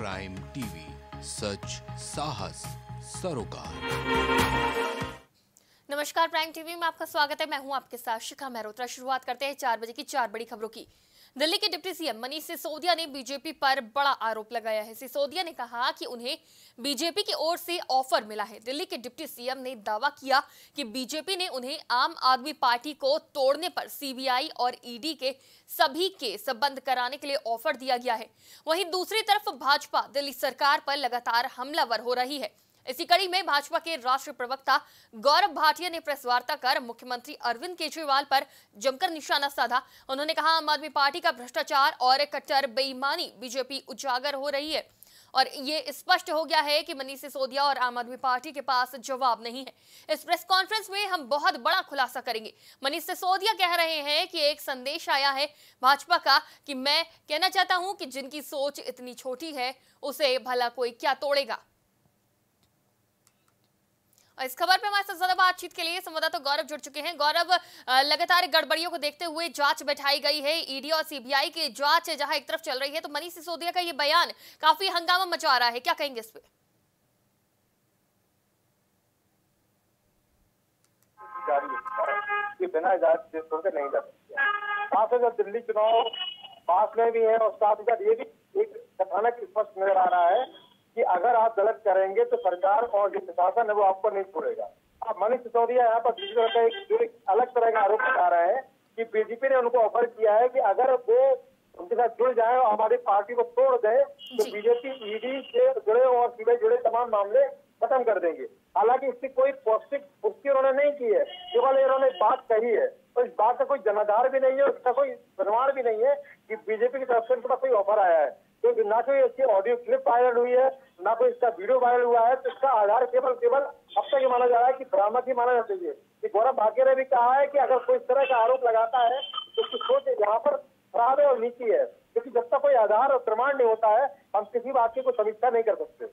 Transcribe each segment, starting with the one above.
Prime TV, सच, साहस, सरोकार। नमस्कार प्राइम टीवी में आपका स्वागत है। मैं हूँ आपके साथ शिखा मेहरोत्रा। शुरुआत करते हैं चार बजे की चार बड़ी खबरों की। दिल्ली के डिप्टी सीएम मनीष सिसोदिया ने बीजेपी पर बड़ा आरोप लगाया है। सिसोदिया ने कहा कि उन्हें बीजेपी की ओर से ऑफ़र मिला है। दिल्ली के डिप्टी सीएम ने दावा किया कि बीजेपी ने उन्हें आम आदमी पार्टी को तोड़ने पर सीबीआई और ईडी के सभी केस बंद कराने के लिए ऑफ़र दिया गया है। वहीं दूसरी तरफ़ भाजपा दिल्ली सरकार पर लगातार हमलावर हो रही है। इसी कड़ी में भाजपा के राष्ट्रीय प्रवक्ता गौरव भाटिया ने प्रेस वार्ता कर मुख्यमंत्री अरविंद केजरीवाल पर जमकर निशाना साधा। उन्होंने कहा, आम आदमी पार्टी का भ्रष्टाचार और कट्टर बेईमानी बीजेपी उजागर हो रही है और ये स्पष्ट हो गया है कि मनीष सिसोदिया और आम आदमी पार्टी के पास जवाब नहीं है। इस प्रेस कॉन्फ्रेंस में हम बहुत बड़ा खुलासा करेंगे। मनीष सिसोदिया कह रहे हैं कि एक संदेश आया है भाजपा का कि मैं कहना चाहता हूँ कि जिनकी सोच इतनी छोटी है, उसे भला कोई क्या तोड़ेगा? इस खबर पे हमारे साथ ज़्यादा बातचीत के लिए संवाददाता तो गौरव जुड़ चुके हैं। गौरव लगातार गड़बड़ियों को देखते हुए जाँच बैठाई गई है ईडी और सीबीआई की जाँच जहाँ एक तरफ़ चल रही है तो मनीष सिसोदिया का ये बयान काफ़ी हंगामा मचा रहा है। क्या कहेंगे इस पर बिना से छोड़कर नहीं जा सकते साथ ही दिल्ली चुनाव पास में भी है और साथ ही साथ ये भी एक कथानक स्पष्ट नज़र आ रहा है कि अगर आप गलत करेंगे तो सरकार और जो प्रशासन है वो आपको नहीं छोड़ेगा। अब मनीष सिसोदिया यहाँ पर दूसरी तरह का एक अलग तरह का आरोप लगा रहे हैं कि बीजेपी ने उनको ऑफ़र किया है कि अगर वो उनके साथ जुड़ जाए और हमारी पार्टी को तोड़ दे तो बीजेपी ईडी से जुड़े और सीबीआई जुड़े तमाम मामले खत्म कर देंगे। हालाँकि इसकी कोई पौष्टिक पुष्टि उन्होंने नहीं की है केवल इन्होंने बात कही है। तो इस बात का कोई जनाधार भी नहीं है उसका कोई प्रमाण भी नहीं है कि बीजेपी की तरफ़ से उनका कोई ऑफ़र आया है। क्योंकि ना कोई इसकी ऑडियो क्लिप वायरल हुई है, ना कोई इसका वीडियो वायरल हुआ है तो इसका आधार केवल केवल अब तक ये माना जा रहा है कि बरामद ही माना जाता चाहिए कि गौरव भाग्य ने भी कहा है कि अगर कोई इस तरह का आरोप लगाता है तो उसकी सोच यहाँ पर खराब है और नीची है। क्योंकि जब तक कोई आधार और प्रमाण नहीं होता है, हम किसी बात की कोई समीक्षा नहीं कर सकते।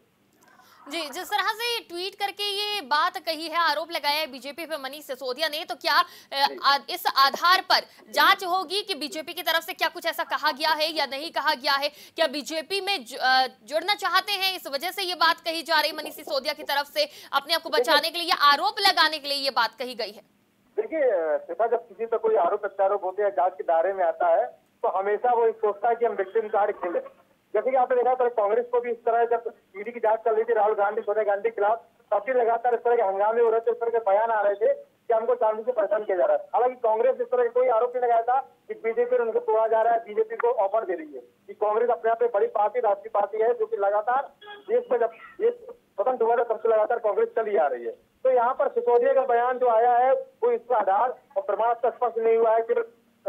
जी जिस तरह से ट्वीट करके ये बात कही है आरोप लगाया है बीजेपी पे मनीष सिसोदिया ने तो क्या इस आधार पर जाँच होगी कि बीजेपी की तरफ़ से क्या कुछ ऐसा कहा गया है या नहीं कहा गया है? क्या बीजेपी में जुड़ना चाहते हैं? इस वजह से ये बात कही जा रही मनीष सिसोदिया की तरफ़ से अपने आप को बचाने के लिए या आरोप लगाने के लिए ये बात कही गई है? देखिए जब किसी पर कोई आरोप प्रत्यारोप होते हैं जाँच के दायरे में आता है तो हमेशा वो सोचता है कि हम विक्टिम कार्ड खेले। जैसे कि आपने देखा था कांग्रेस को भी इस तरह जब ईडी की जाँच चल रही थी, राहुल गांधी, सोनिया गांधी के खिलाफ, तब भी लगातार इस तरह के हंगामे हो रहे थे, इस तरह के बयान आ रहे थे कि हमको चांदी से परेशान किया जा रहा है। हालाँकि कांग्रेस इस तरह का कोई आरोप नहीं लगाया था कि बीजेपी उनको तोड़ा जा रहा है, बीजेपी को ऑफ़र दे रही है। कि कांग्रेस अपने आप में बड़ी पार्टी, राष्ट्रीय पार्टी है, जो कि लगातार देश में जब ये स्वतंत्र हुआ था, तब से लगातार कांग्रेस चली आ रही है। तो यहाँ पर सिसोदिया का बयान जो आया है, वो इसका आधार और प्रमाण स्पष्ट नहीं हुआ है कि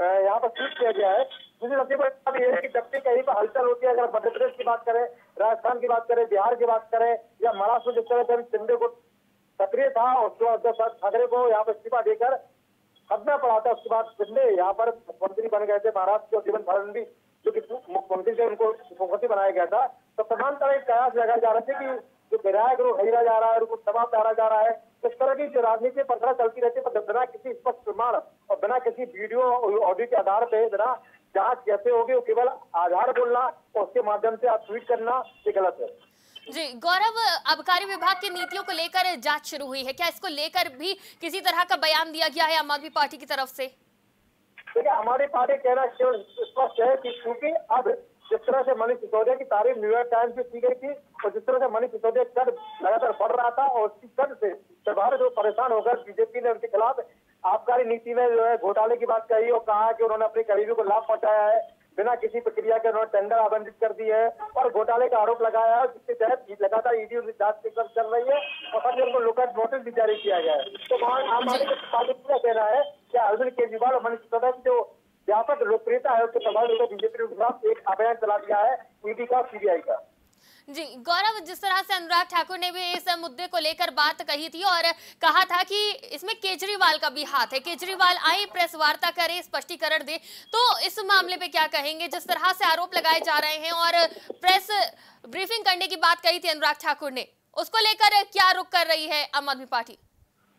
यहाँ पर ट्वीट किया गया है। दूसरी सबसे बड़ी बात यह है कि जब भी कहीं पर हलचल होती है, अगर मध्य प्रदेश की बात करें, राजस्थान की बात करें, बिहार की बात करें, या महाराष्ट्र जिस तरह से शिंदे को सक्रिय था उसके बाद ठाकरे को यहाँ पर इस्तीफा देकर खतना पड़ा था, उसके बाद शिंदे यहाँ पर मुख्यमंत्री बन गए थे, महाराष्ट्र के देवेंद्र फडणवीस जो कि मुख्यमंत्री से उनको मुख्यमंत्री बनाया गया था। तो तमाम तरह के कयास लगाए जा रहे थे कि जो विधायक को खरीदा जा रहा है, उनको दबाव डाला जा रहा है। इस तरह की जो राजनीति पत्थर चलती रहती है बिना किसी स्पष्ट प्रमाण और बिना किसी वीडियो ऑडियो के आधार पे, बिना जाँच कैसे होगी वो केवल आधार बोलना और उसके माध्यम से आप ट्वीट करना ये गलत है। जी गौरव आबकारी विभाग की नीतियों को लेकर जाँच शुरू हुई है। क्या इसको लेकर भी किसी तरह का बयान दिया गया है आम आदमी पार्टी की तरफ़ से? देखिए हमारी पार्टी कहना केवल स्पष्ट है कि क्योंकि अब जिस तरह से मनीष सिसोदिया की तारीफ़ न्यूयॉर्क टाइम्स में की गई थी और जिस तरह से मनीष सिसोदिया कद लगातार बढ़ रहा था और उसकी कद से सरकार जो परेशान होकर बीजेपी ने उनके खिलाफ आबकारी नीति में जो है घोटाले की बात कही और कहा कि उन्होंने अपने करीबी को लाभ पहुँचाया है। बिना किसी प्रक्रिया के उन्होंने टेंडर आवंटित कर दी है और घोटाले का आरोप लगाया है, जिसके तहत लगातार ईडी उनकी जाँच की चल रही है और सभी उनको लोकल नोटिस भी जारी किया गया है। तो आम आदमी का कहना है कि अरविंद केजरीवाल और मनीष सिसोदिया की जो व्यापक लोकप्रियता है, उसके प्रभाव बीजेपी के खिलाफ एक अभियान चला दिया है, ईडी का सीबीआई का। जी, गौरव, जिस तरह से अनुराग ठाकुर ने भी इस मुद्दे को लेकर बात कही थी और कहा था कि इसमें केजरीवाल का भी हाथ है। केजरीवाल आए, प्रेस वार्ता करे, स्पष्टीकरण दे। तो इस मामले पे क्या कहेंगे? जिस तरह से आरोप लगाए जा रहे हैं और प्रेस ब्रीफिंग करने की बात कही थी अनुराग ठाकुर ने, उसको लेकर क्या रुख कर रही है आम आदमी पार्टी?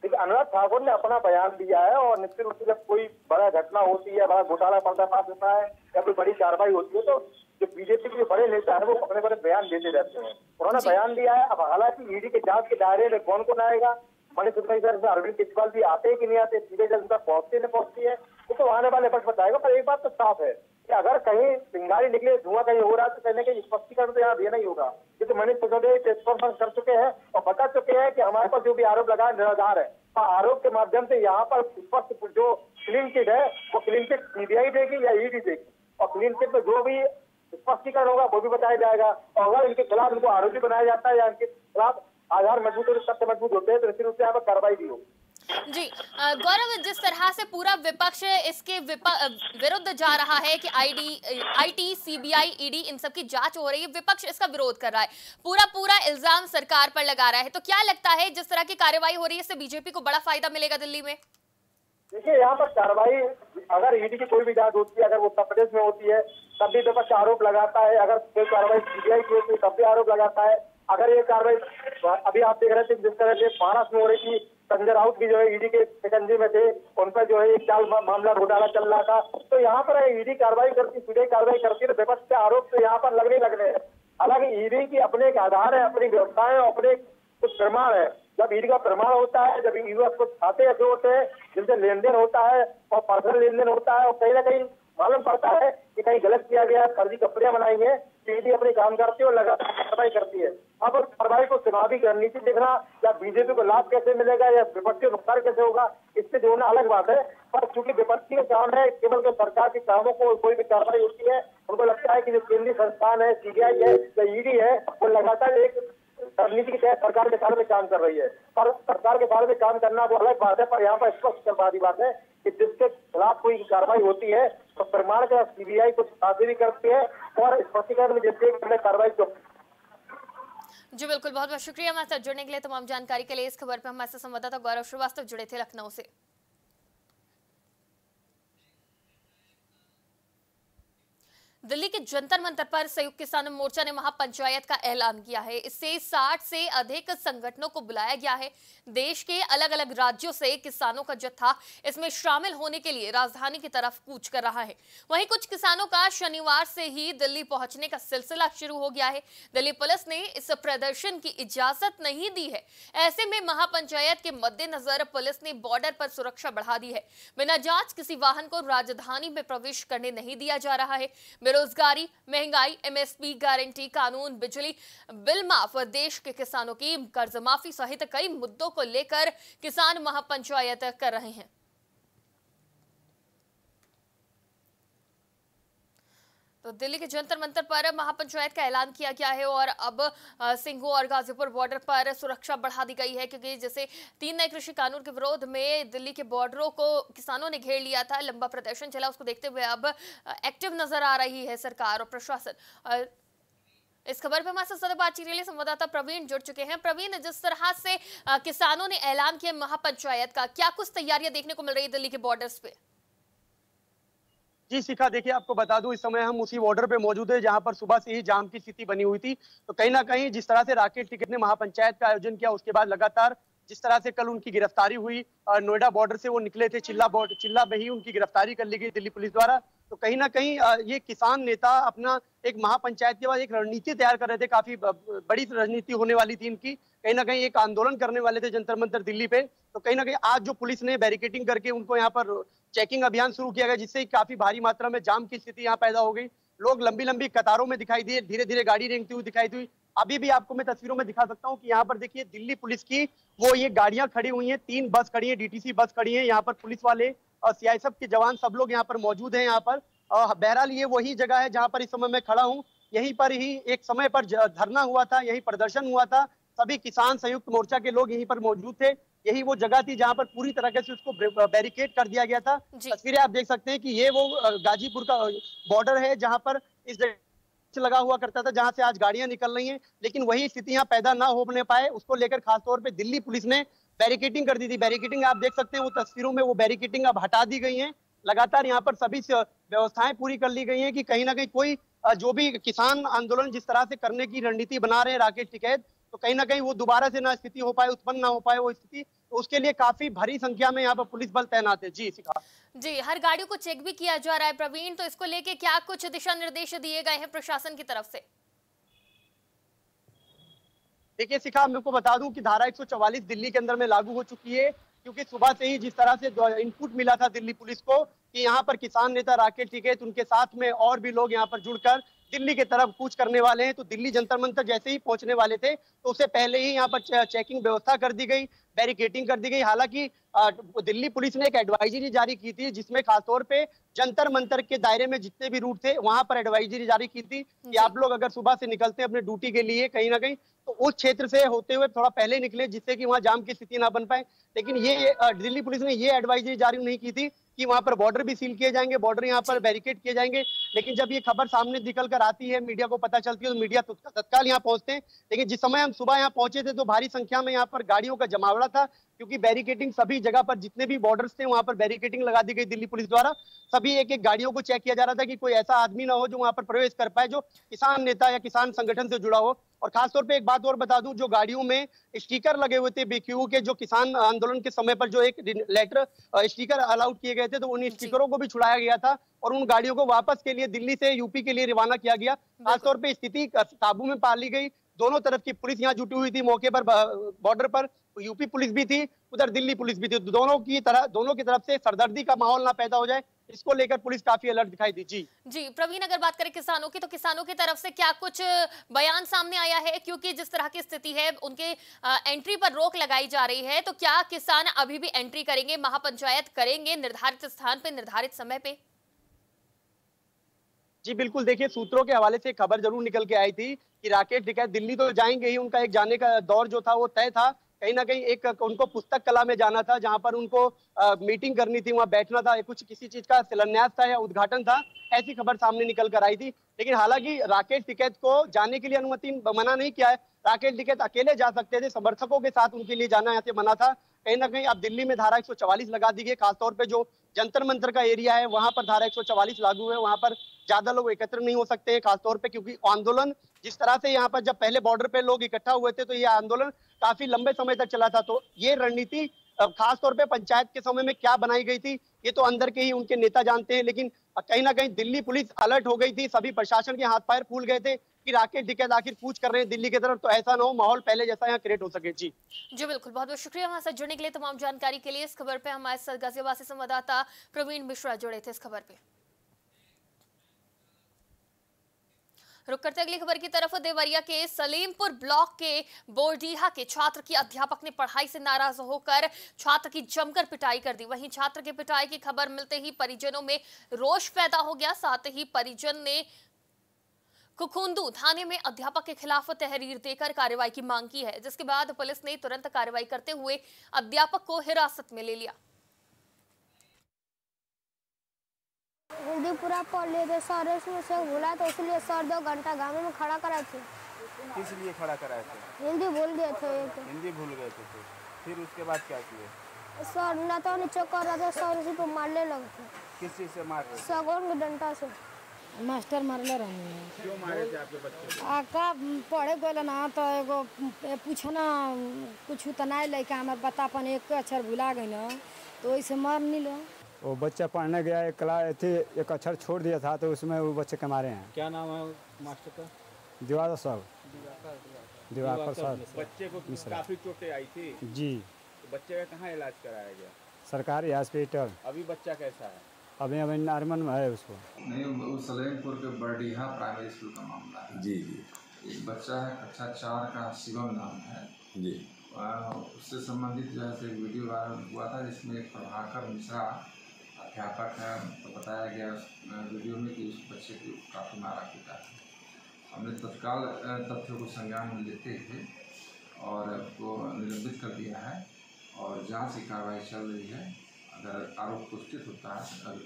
देखिए, अनुराग ठाकुर ने अपना बयान दिया है और निश्चित रूप से जब कोई बड़ा घटना होती है, बड़ा घोटाला पर्दाफाश होता है या कोई बड़ी कार्रवाई होती है तो जो बीजेपी के बड़े नेता है वो अपने बड़े बयान देते रहते हैं। उन्होंने बयान दिया है अब हालाँकि ईडी के जाँच के दायरे में कौन कौन आएगा? मनीष सिंह से अरविंद केजरीवाल भी आते हैं कि नहीं आते सीधे जल्द तक पहुँचती नहीं पहुँचती है। वो तो आने वाले वक्त बताएगा पर एक बात तो साफ़ है कि अगर कहीं चिंगारी निकले धुआँ कहीं हो रहा है तो कहने के स्पष्टीकरण तो यहाँ देना ही होगा। क्योंकि मनीष सिसोदिया कॉन्फ्रेंस कर चुके हैं और बता चुके हैं कि हमारे पास जो भी आरोप लगा है निराधार है। और आरोप के माध्यम से यहाँ पर स्पष्ट जो क्लीन चिट है वो क्लीन चिट सीबीआई देगी या ईडी देगी। और क्लीन चिट में जो भी स्पष्टीकरण होगा, वो भी बताया जाएगा। और अगर इनके खिलाफ इनको आरोपी बनाया जाता है या इनके खिलाफ आधार मज़बूत और सत्य मज़बूत होते हैं तो निश्चित रूप से यहाँ पर कार्रवाई भी होगी। जी गौरव, जिस तरह से पूरा विपक्ष इसके विरुद्ध जा रहा है कि आईडी आईटी, सीबीआई, ईडी, इन सब की जाँच हो रही है, विपक्ष इसका विरोध कर रहा है। पूरा पूरा इल्ज़ाम सरकार पर लगा रहा है। तो क्या लगता है, जिस तरह की कार्यवाही हो रही है, इससे बीजेपी को बड़ा फ़ायदा मिलेगा दिल्ली में? देखिए, यहाँ पर कार्रवाई, अगर ईडी की कोई भी जाँच होती है, अगर उत्तर प्रदेश में होती है, तब भी विपक्ष आरोप लगाता है। अगर कोई कार्रवाई सीबीआई की होती है, तब भी आरोप लगाता है। अगर ये कार्रवाई, अभी आप देख रहे थे, जिस तरह से महाराष्ट्र में हो रही थी, संजय राउत भी जो है ईडी के शिकंजे में थे, उन पर जो है एक चाल मामला घोटाला चल रहा था। तो यहाँ पर ईडी कार्रवाई करती सीबीआई कार्रवाई करती है तो विपक्ष के आरोप तो यहाँ पर लगने लगने हैं। हालाँकि ईडी की अपने एक आधार है, अपनी व्यवस्था है अपने कुछ प्रमाण है। जब ईडी का प्रमाण होता है, जब ईडी कुछ खाते ऐसे होते हैं, जिनसे लेन देन होता है और पर्सनल लेन देन होता है, और कहीं ना कहीं मालूम पड़ता है कि कहीं गलत किया गया है, फर्जी कंपनियाँ बनाई हैं ईडी अपने काम करती है और लगातार कार्रवाई करती है। अब उस कार्रवाई को चुनावी रणनीति देखना या बीजेपी को लाभ कैसे मिलेगा या विपक्ष को नुकसान कैसे होगा, इससे जोड़ना अलग बात है। पर चूँकि विपक्षी का काम है, केवल के सरकार के कामों को, कोई भी कार्रवाई होती है, उनको लगता है कि जो केंद्रीय संस्थान है सीबीआई है, या ईडी है, वो लगातार एक रणनीति के तहत सरकार के बारे में काम कर रही है। पर सरकार के बारे में काम करना वो अलग बात है, पर यहाँ पर स्पष्ट वाली बात है कि जिसके खिलाफ कोई कार्रवाई होती है तो प्रमाण का सीबीआई को शादी भी करती है और स्पष्टीकरण में जैसे कार्रवाई को जी बिल्कुल बहुत बहुत शुक्रिया हमारे साथ जुड़ने के लिए तमाम जानकारी के लिए। इस खबर पर हमारे संवाददाता गौरव श्रीवास्तव जुड़े थे लखनऊ से। दिल्ली के जंतर मंतर पर संयुक्त किसान मोर्चा ने महापंचायत का ऐलान किया है। इससे 60 से अधिक संगठनों को बुलाया गया है। देश के अलग अलग राज्यों से किसानों का जत्था इसमें शामिल होने के लिए राजधानी की तरफ़ कूच कर रहा है। वहीं कुछ किसानों का शनिवार से ही दिल्ली पहुँचने का सिलसिला शुरू हो गया है। दिल्ली पुलिस ने इस प्रदर्शन की इजाज़त नहीं दी है। ऐसे में महापंचायत के मद्देनजर पुलिस ने बॉर्डर पर सुरक्षा बढ़ा दी है। बिना जाँच किसी वाहन को राजधानी में प्रवेश करने नहीं दिया जा रहा है। बेरोजगारी, महँगाई एमएसपी गारंटी कानून, बिजली, बिल माफ़ और देश के किसानों की कर्ज माफ़ी सहित कई मुद्दों को लेकर किसान महापंचायत कर रहे हैं। तो दिल्ली के जंतर मंतर पर महापंचायत का ऐलान किया गया है और अब सिंघू और गाजीपुर बॉर्डर पर सुरक्षा बढ़ा दी गई है क्योंकि जैसे तीन नए कृषि कानून के विरोध में दिल्ली के बॉर्डरों को किसानों ने घेर लिया था, लंबा प्रदर्शन चला, उसको देखते हुए अब एक्टिव नज़र आ रही है सरकार और प्रशासन। इस खबर पर हमारे साथ ज़्यादा बातचीत के लिए संवाददाता प्रवीण जुड़ चुके हैं। प्रवीण, जिस तरह से किसानों ने ऐलान किया महापंचायत का, क्या कुछ तैयारियाँ देखने को मिल रही है दिल्ली के बॉर्डर्स पे? जी शिखा देखिए, आपको बता दूँ, इस समय हम उसी बॉर्डर पे मौजूद है, जहाँ पर सुबह से ही जाम की स्थिति बनी हुई थी। तो कहीं ना कहीं जिस तरह से राकेश टिकट ने महापंचायत का आयोजन किया, उसके बाद लगातार जिस तरह से कल उनकी गिरफ्तारी हुई नोएडा बॉर्डर से वो निकले थे, चिल्ला बॉर्डर चिल्ला में ही उनकी गिरफ्तारी कर ली गई दिल्ली पुलिस द्वारा। तो कहीं ना कहीं ये किसान नेता अपना एक महापंचायत के बाद एक रणनीति तैयार कर रहे थे, काफ़ी बड़ी रणनीति होने वाली थी इनकी। कहीं ना कहीं एक आंदोलन करने वाले थे जंतर मंतर दिल्ली पे। तो कहीं ना कहीं आज जो पुलिस ने बैरिकेटिंग करके उनको यहाँ पर चेकिंग अभियान शुरू किया गया, जिससे काफ़ी भारी मात्रा में जाम की स्थिति यहाँ पैदा हो गई। लोग लंबी लंबी कतारों में दिखाई दिए धीरे धीरे गाड़ी रेंगती हुई दिखाई दी। अभी भी आपको मैं तस्वीरों में दिखा सकता हूँ कि यहाँ पर देखिए दिल्ली पुलिस की वो ये गाड़ियाँ खड़ी हुई हैं तीन बस खड़ी है डीटीसी बस खड़ी है यहाँ पर पुलिस वाले और सीआईएसएफ के जवान सब लोग यहाँ पर मौजूद हैं यहाँ पर। बहरहाल ये वही जगह है जहाँ पर इस समय मैं खड़ा हूँ। यहीं पर ही एक समय पर धरना हुआ था यही प्रदर्शन हुआ था। सभी किसान संयुक्त मोर्चा के लोग यहीं पर मौजूद थे। यही वो जगह थी जहाँ पर पूरी तरीके से उसको बैरिकेड कर दिया गया था। तस्वीरें आप देख सकते हैं कि ये वो गाजीपुर का बॉर्डर है जहाँ पर इस जगह लगा हुआ करता था, जहाँ से आज गाड़ियाँ निकल रही हैं। लेकिन वही स्थिति यहाँ पैदा ना होने पाए, उसको लेकर खासतौर पर दिल्ली पुलिस ने बैरिकेटिंग कर दी थी। बैरिकेटिंग आप देख सकते हैं वो तस्वीरों में वो बैरिकेटिंग अब हटा दी गई है। लगातार यहाँ पर सभी व्यवस्थाएँ पूरी कर ली गई है कि कहीं ना कहीं कोई जो भी किसान आंदोलन जिस तरह से करने की रणनीति बना रहे हैं, राकेश टिकैत तो कहीं ना कहीं वो दोबारा से ना स्थिति हो पाए उत्पन्न ना हो पाए वो स्थिति तो उसके लिए काफ़ी भारी संख्या में यहाँ पर पुलिस बल तैनात है। जी शिखा जी हर गाड़ियों को चेक भी किया जा रहा है प्रवीण तो इसको लेके क्या कुछ दिशा निर्देश दिए गए हैं प्रशासन की तरफ़ से? देखिए शिखा मेरे को बता दूँ कि धारा 144 दिल्ली के अंदर में लागू हो चुकी है क्योंकि सुबह से ही जिस तरह से इनपुट मिला था दिल्ली पुलिस को कि यहाँ पर किसान नेता राकेश टिकैत उनके साथ में और भी लोग यहाँ पर जुड़कर दिल्ली की तरफ़ कूच करने वाले हैं। तो दिल्ली जंतर मंतर जैसे ही पहुँचने वाले थे तो उससे पहले ही यहाँ पर चेकिंग व्यवस्था कर दी गई। बैरिकेटिंग कर दी गई। हालाँकि दिल्ली पुलिस ने एक एडवाइजरी जारी की थी जिसमें खासतौर पे जंतर मंतर के दायरे में जितने भी रूट थे वहाँ पर एडवाइजरी जारी की थी कि आप लोग अगर सुबह से निकलते हैं अपने ड्यूटी के लिए कहीं ना कहीं तो उस क्षेत्र से होते हुए थोड़ा पहले निकले जिससे कि वहाँ जाम की स्थिति ना बन पाए। लेकिन ये दिल्ली पुलिस ने ये एडवाइजरी जारी नहीं की थी कि वहाँ पर बॉर्डर भी सील किए जाएँगे बॉर्डर यहाँ पर बैरिकेड किए जाएँगे। लेकिन जब ये खबर सामने निकल कर आती है मीडिया को पता चलती है तो मीडिया तत्काल यहाँ पहुँचते हैं। लेकिन जिस समय हम सुबह यहाँ पहुँचे थे तो भारी संख्या में यहाँ पर गाड़ियों का जमावड़ा था क्योंकि बैरिकेटिंग सभी जगह पर जितने भी बॉर्डर्स थे वहाँ पर बैरिकेटिंग लगा दी गई दिल्ली पुलिस द्वारा। सभी एक एक गाड़ियों को चेक किया जा रहा था कि कोई ऐसा आदमी ना हो जो वहाँ पर प्रवेश कर पाए जो किसान नेता या किसान संगठन से जुड़ा हो। और खासतौर पे एक बात और बता दूँ जो गाड़ियों में स्टिकर लगे हुए थे बीक्यू के जो किसान आंदोलन के समय पर जो एक लेटर स्टिकर अलाउड किए गए थे तो उन स्टिकरों को भी छुड़ाया गया था और उन गाड़ियों को वापस के लिए दिल्ली से यूपी के लिए रवाना किया गया। खासतौर पर स्थिति काबू में पा ली गई। दोनों तरफ़ की पुलिस यहाँ जुटी हुई थी मौके पर बॉर्डर पर। यूपी पुलिस भी थी, उधर दिल्ली पुलिस भी थी। दोनों की तरह, दोनों की तरफ़ से सरदर्दी का माहौल ना पैदा हो जाए, इसको लेकर पुलिस काफ़ी अलर्ट दिखाई दी। जी। जी, प्रवीण, अगर बात करें किसानों की तो किसानों की तरफ़ से क्या कुछ बयान सामने आया है? क्योंकि जिस तरह की स्थिति है, उनके एंट्री पर रोक लगाई जा रही है तो क्या किसान अभी भी एंट्री करेंगे, महापंचायत करेंगे निर्धारित स्थान पे, निर्धारित समय पे? जी बिल्कुल। देखिए सूत्रों के हवाले से खबर ज़रूर निकल के आई थी कि राकेश टिकैत दिल्ली तो जाएँगे ही। उनका एक जाने का दौर जो था वो तय था। कहीं ना कहीं एक उनको पुस्तक कला में जाना था जहाँ पर उनको आ, मीटिंग करनी थी वहाँ बैठना था कुछ किसी चीज़ का शिलान्यास था या उद्घाटन था ऐसी खबर सामने निकल कर आई थी। लेकिन हालाँकि राकेश टिकैत को जाने के लिए अनुमति मना नहीं किया है। राकेश टिकैत अकेले जा सकते थे समर्थकों के साथ उनके लिए जाना यहाँ से मना था। कहीं ना कहीं अब दिल्ली में धारा एक लगा दी गई खासतौर पर जो जंतर मंत्र का एरिया है वहाँ पर धारा एक लागू है वहाँ पर ज़्यादा लोग एकत्र नहीं हो सकते हैं खासतौर पे, क्योंकि आंदोलन जिस तरह से यहाँ पर जब पहले बॉर्डर पे लोग इकट्ठा हुए थे तो ये आंदोलन काफ़ी लंबे समय तक चला था। तो ये रणनीति खास तौर पे पंचायत के समय में क्या बनाई गई थी, ये तो अंदर के ही उनके नेता जानते हैं, लेकिन कहीं ना कहीं दिल्ली पुलिस अलर्ट हो गई थी, सभी प्रशासन के हाथ पैर फूल गए थे कि राकेश टिकैत आखिर पूछ कर रहे हैं दिल्ली की तरफ़ तो ऐसा ना हो माहौल पहले जैसा यहाँ क्रिएट हो सके। जी। जी बिल्कुल, बहुत बहुत शुक्रिया हमारे साथ जुड़ने के लिए, तमाम जानकारी के लिए। इस खबर पे हमारे साथ गाजियाबाद से संवाददाता प्रवीण मिश्रा जुड़े थे इस खबर पे। रुक करते अगली खबर की तरफ़। देवरिया के सलीमपुर ब्लॉक के बोरडीहा के छात्र की अध्यापक ने पढ़ाई से नाराज़ होकर छात्र की जमकर पिटाई कर दी। वहीं छात्र की पिटाई की खबर मिलते ही परिजनों में रोष पैदा हो गया। साथ ही परिजन ने कुकुंदू थाने में अध्यापक के खिलाफ तहरीर देकर कार्रवाई की मांग की है, जिसके बाद पुलिस ने तुरंत कार्रवाई करते हुए अध्यापक को हिरासत में ले लिया। हिंदी पूरा पढ़ लिए थे सर इसमें से भूला तो इसलिए सर दो घंटा गाँव में खड़ा कराए थे। किस लिए खड़ा कराए थे? हिंदी भूल गए थे हिंदी भूल गए थे फिर। उसके बाद क्या किए? सर न तो नीचे कर रहा था सर उसी को मारने लगे थे। किस चीज़ से मार रहे सगोन के डंडा से? मास्टर मारले रहने क्यों मारे थे आपके बच्चे आका पढ़े गए ना तो एगो पूछना कुछ तो नहीं लैके हमारे बता अपन एक अक्षर भुला गई ना तो वैसे मार नहीं लो वो बच्चा पढ़ने गया एक क्लास थी एक अक्षर छोड़ दिया था तो उसमें वो बच्चे के मारे हैं। क्या नाम है मास्टर का? दिवाकर साहब दिवाकर साहब बच्चे को काफ़ी चोटें आई थी। जी। तो बच्चे का कहाँ इलाज कराया गया? सरकारी हॉस्पिटल। अभी बच्चा कैसा है? अभी अभी नार्मल में है उसको। नहीं वो सलेमपुर के बरडीहा प्राइमरी स्कूल का मामला है। जी जी। एक बच्चा है कक्षा चार का शिवम नाम है। जी। उससे संबंधित जो है वीडियो वायरल हुआ था जिसमें एक प्रभाकर मिश्रा अध्यापक है तो बताया गया वीडियो में कि उस बच्चे को काफ़ी मारा पीटा। है हमने तत्काल तथ्यों को संज्ञान में लेते थे और उसको निलंबित कर दिया है और जाँच की कार्रवाई चल रही है। अगर आरोप पुष्टित होता है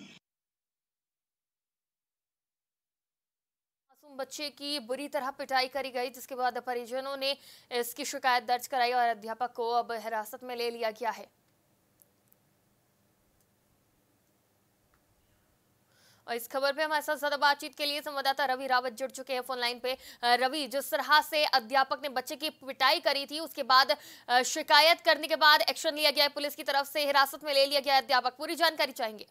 बच्चे की बुरी तरह पिटाई करी गई, जिसके बाद परिजनों ने इसकी शिकायत दर्ज कराई और अध्यापक को अब हिरासत में ले लिया गया है। और इस खबर पे हमारे साथ ज़्यादा बातचीत के लिए संवाददाता रवि रावत जुड़ चुके हैं फ़ोन लाइन पे रवि, जिस तरह से अध्यापक ने बच्चे की पिटाई करी थी, उसके बाद शिकायत करने के बाद एक्शन लिया गया है पुलिस की तरफ़ से, हिरासत में ले लिया गया अध्यापक। पूरी जानकारी चाहेंगे।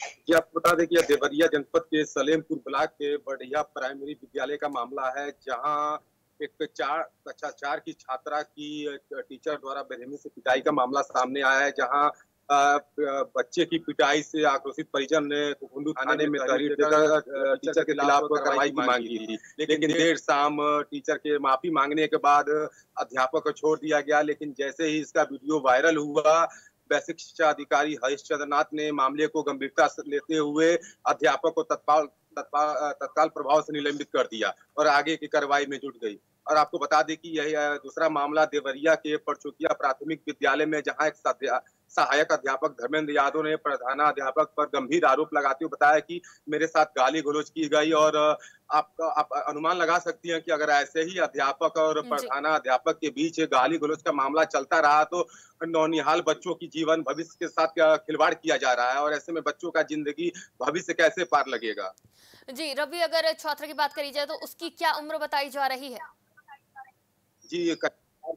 जी आपको बता दें कि देवरिया जनपद के सलेमपुर ब्लॉक के बढ़िया प्राइमरी विद्यालय का मामला है, जहाँ एक चार कक्षा चार की छात्रा की टीचर द्वारा बेरहमी से पिटाई का मामला सामने आया है, जहाँ बच्चे की पिटाई से आक्रोशित परिजन ने कुकुंडू थाने में तहरीर देकर टीचर के खिलाफ कार्रवाई की मांग की थी। लेकिन देर शाम टीचर के माफ़ी मांगने के बाद अध्यापक को छोड़ दिया गया। लेकिन जैसे ही इसका वीडियो वायरल हुआ बेसिक शिक्षा अधिकारी हरीश चंद्र नाथ ने मामले को गंभीरता से लेते हुए अध्यापक को तत्काल तत्काल प्रभाव से निलंबित कर दिया और आगे की कार्रवाई में जुट गई। और आपको बता दें कि यह दूसरा मामला देवरिया के परचुकिया प्राथमिक विद्यालय में जहाँ एक सहायक अध्यापक धर्मेंद्र यादव ने प्रधानाध्यापक पर गंभीर आरोप लगाते हुए बताया कि मेरे साथ गाली गलौज की गई और अ, आप आप अनुमान लगा सकती हैं कि अगर ऐसे ही अध्यापक और। प्रधानाध्यापक के बीच गाली गलौज का मामला चलता रहा तो नौनिहाल बच्चों की जीवन भविष्य के साथ खिलवाड़ किया जा रहा है और ऐसे में बच्चों का ज़िंदगी भविष्य कैसे पार लगेगा जी रवि अगर छात्र की बात करी जाए तो उसकी क्या उम्र बताई जा रही है जी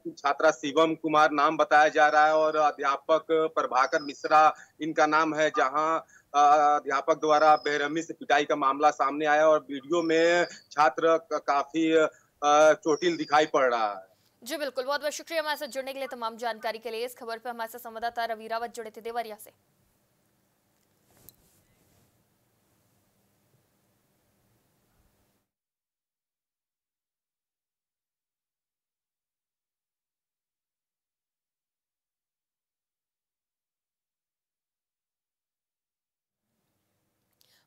की छात्रा शिवम कुमार नाम बताया जा रहा है और अध्यापक प्रभाकर मिश्रा इनका नाम है, जहाँ अध्यापक द्वारा बेरहमी से पिटाई का मामला सामने आया और वीडियो में छात्र काफ़ी चोटिल दिखाई पड़ रहा है। जी बिल्कुल, बहुत बहुत शुक्रिया हमारे साथ जुड़ने के लिए तमाम जानकारी के लिए। इस खबर पर हमारे साथ संवाददाता रवि रावत जुड़े थे देवरिया से।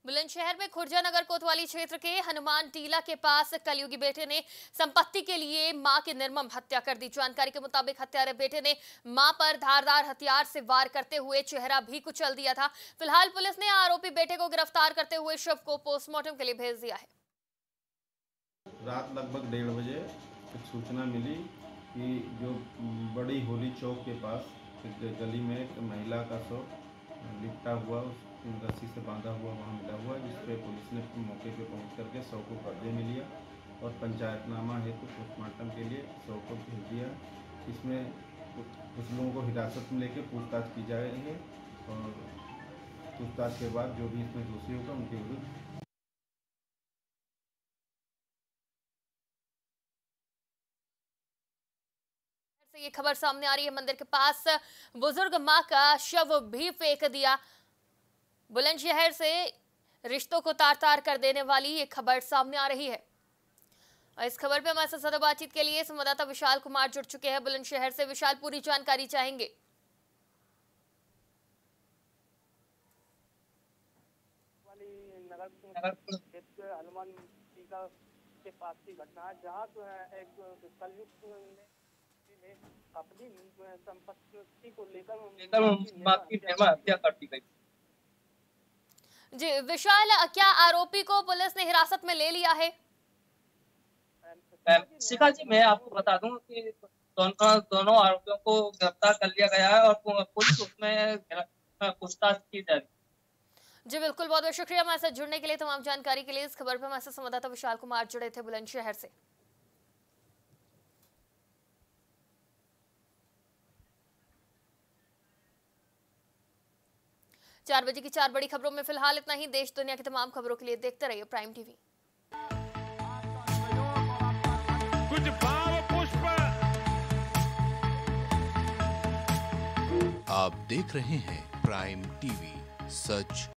बुलंदशहर में खुर्जा नगर कोतवाली क्षेत्र के हनुमान टीला के पास कलयुगी बेटे ने संपत्ति के लिए माँ की निर्मम हत्या कर दी। जानकारी के मुताबिक हत्यारे बेटे ने माँ पर धारदार हथियार से वार करते हुए चेहरा भी कुचल दिया था। फ़िलहाल पुलिस ने आरोपी बेटे को गिरफ़्तार करते हुए शव को पोस्टमार्टम के लिए भेज दिया है। रात लगभग डेढ़ बजे सूचना मिली कि जो बड़ी होली चौक के पास गली में एक महिला का शव लिपटा हुआ रस्सी से बांधा हुआ, वहाँ मिला हुआ जिस पे पुलिस ने मौके पे पहुँच करके शव को कब्जे में लिया और पंचायतनामा हेतु पोस्टमार्टम के लिए शव को भेज दिया। इसमें कुछ लोगों को हिरासत में लेके पूछताछ की जा रही है और पूछताछ के बाद जो भी इसमें दोषी होगा, उनके विरुद्ध ये खबर सामने आ रही है। मंदिर के पास बुज़ुर्ग माँ का शव भी फेंक दिया। बुलंदशहर से रिश्तों को तार तार कर देने वाली ये खबर सामने आ रही है। इस खबर पे हमारे साथ बातचीत के लिए संवाददाता विशाल कुमार जुड़ चुके हैं। बुलंदशहर से विशाल, पूरी जानकारी चाहेंगे? हनुमान जी का के पास की घटना है जहाँ जो है एक कलयुग ने अपनी संपत्ति को लेकर माँ की हत्या कर दी गई? जी विशाल क्या आरोपी को पुलिस ने हिरासत में ले लिया है? शिखा जी मैं आपको बता दूँ कि दोनों दोनों आरोपियों को गिरफ़्तार कर लिया गया है और पुलिस उसमें पूछताछ की जा रही जी बिल्कुल बहुत बहुत शुक्रिया हमारे साथ जुड़ने के लिए तमाम जानकारी के लिए। इस खबर पर हमारे साथ संवाददाता विशाल कुमार जुड़े थे बुलंदशहर से। चार बजे की चार बड़ी खबरों में फ़िलहाल इतना ही। देश दुनिया की तमाम खबरों के लिए देखते रहिए प्राइम टीवी। कुछ भाव पुष्प। आप देख रहे हैं प्राइम टीवी सच।